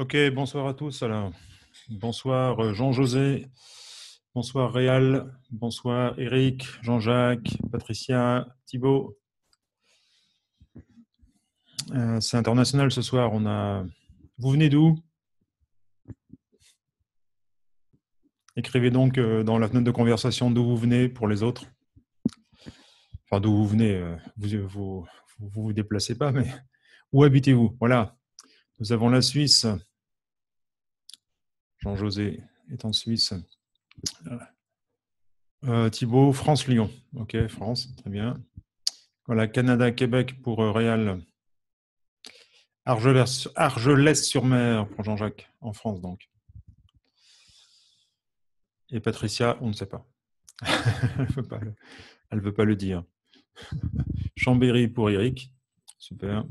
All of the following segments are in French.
Ok, bonsoir à tous. Alors, bonsoir euh, Jean-José, bonsoir Réal, bonsoir Eric, Jean-Jacques, Patricia, Thibault. Euh, c'est international ce soir. On a. Vous venez d'où? Écrivez donc euh, dans la fenêtre de conversation d'où vous venez pour les autres. Enfin, d'où vous venez. Vous vous vous déplacez pas, mais où habitez-vous? Voilà. Nous avons la Suisse, Jean-José est en Suisse. Euh, Thibault, France-Lyon. Ok, France, très bien. Voilà, Canada-Québec pour euh, Réal. Argelès-sur-Mer pour Jean-Jacques, en France donc. Et Patricia, on ne sait pas. elle ne veut, pas le dire. Chambéry pour Eric. Super.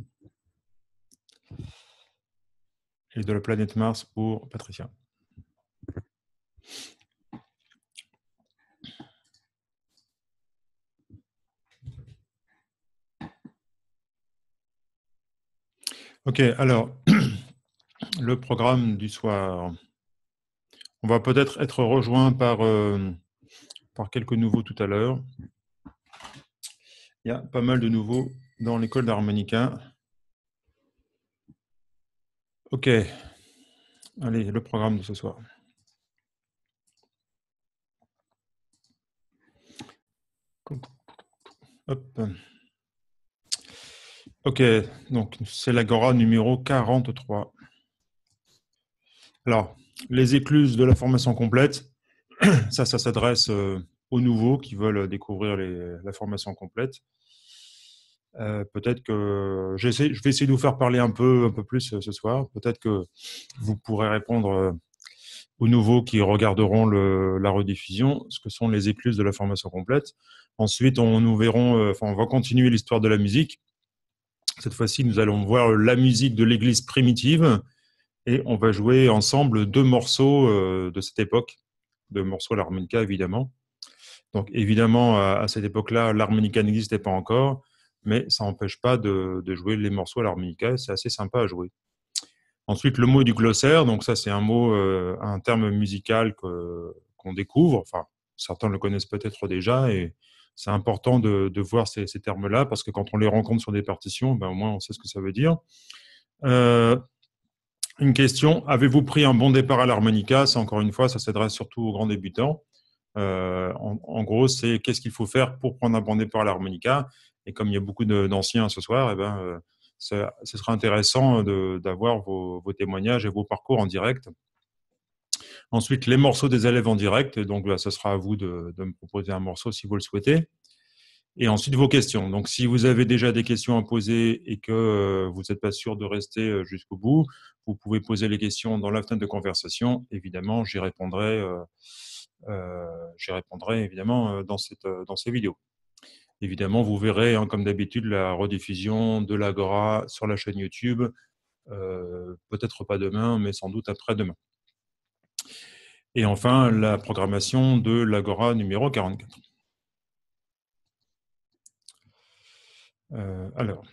Et de la planète Mars pour Patricia. Ok, alors, le programme du soir. On va peut-être être rejoint par, euh, par quelques nouveaux tout à l'heure. Il y a pas mal de nouveaux dans l'école d'harmonica. Ok, allez, le programme de ce soir. Ok, donc c'est l'agora numéro 43. Alors, les écluses de la formation complète, ça, ça s'adresse euh, aux nouveaux qui veulent découvrir la formation complète. Euh, peut-être que je vais essayer de vous faire parler un peu, un peu plus euh, ce soir. Peut-être que vous pourrez répondre aux nouveaux qui regarderont la rediffusion, ce que sont les écluses de la formation complète. Ensuite, on nous verrons, euh, enfin, on va continuer l'histoire de la musique. Cette fois-ci, nous allons voir la musique de l'Église primitive et on va jouer ensemble deux morceaux euh, de cette époque, deux morceaux à l'harmonica évidemment. Donc évidemment, à cette époque-là, l'harmonica n'existait pas encore, mais ça n'empêche pas de, jouer les morceaux à l'harmonica. C'est assez sympa à jouer. Ensuite, le mot du glossaire. Donc ça, c'est un mot, euh, un terme musical qu'on découvre. Enfin, certains le connaissent peut-être déjà et c'est important de, voir ces, termes-là parce que quand on les rencontre sur des partitions, ben, au moins on sait ce que ça veut dire. Euh, une question, avez-vous pris un bon départ à l'harmonica? Ça, encore une fois, ça s'adresse surtout aux grands débutants. Euh, en, gros, c'est qu'est-ce qu'il faut faire pour prendre un bon départ à l'harmonica? Et comme il y a beaucoup d'anciens ce soir, eh ben, ce sera intéressant d'avoir vos, vos, témoignages et vos parcours en direct Ensuite, les morceaux des élèves en direct. Donc, là, ce sera à vous de, me proposer un morceau si vous le souhaitez. Et ensuite, vos questions. Donc, si vous avez déjà des questions à poser et que euh, vous n'êtes pas sûr de rester euh, jusqu'au bout, vous pouvez poser les questions dans la fenêtre de conversation. Évidemment, j'y répondrai, euh, j'y répondrai évidemment dans, cette, dans ces vidéos. Évidemment, vous verrez, hein, comme d'habitude, la rediffusion de l'Agora sur la chaîne YouTube. Peut-être pas demain, mais sans doute après-demain. Et enfin, la programmation de l'Agora numéro 44. Euh, alors,